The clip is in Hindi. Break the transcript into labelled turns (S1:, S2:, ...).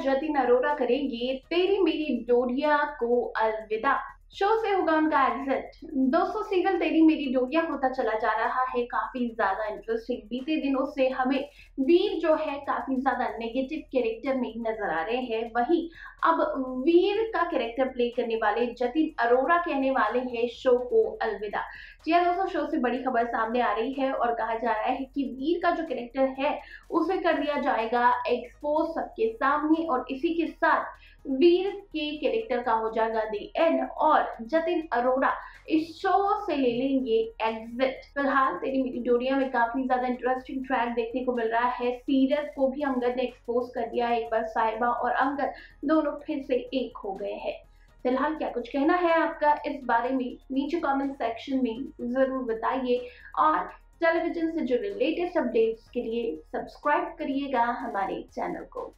S1: जतिन अरोरा करेंगे तेरी मेरी डोरिया को अलविदा। शो से होगा उनका एग्जिट दोस्तों सीरियल तेरी मेरी डोरिया होता चला जा रहा है। काफ़ी ज़्यादा इंटरेस्टिंग बीते दिनों से हमें वीर जो है काफ़ी ज़्यादा नेगेटिव कैरेक्टर में नज़र आ रहे हैं। वही अब वीर का कैरेक्टर प्ले करने वाले जतिन अरोरा कहने वाले हैं शो को अलविदा। जी हाँ दोस्तों शो से बड़ी खबर सामने आ रही है और कहा जा रहा है कि वीर का जो कैरेक्टर है, उसे कर दिया जाएगा एक्सपोज सबके सामने और इसी के साथ वीर के कैरेक्टर का हो जाएगा दी एंड और जतिन अरोरा इस शो से ले लेंगे एग्जिट फ़िलहाल तेरी डोरिया में काफ़ी ज़्यादा इंटरेस्टिंग ट्रैक देखने को मिल रहा है। सीरत को भी अंगद ने एक्सपोज कर दिया है। एक बार साहिबा और अंगद दोनों फिर से एक हो गए हैं। फ़िलहाल क्या कुछ कहना है आपका? इस बारे में नीचे कमेंट सेक्शन में ज़रूर बताइए। और टेलीविज़न से जुड़े लेटेस्ट अपडेट्स के लिए सब्सक्राइब करिएगा हमारे चैनल को।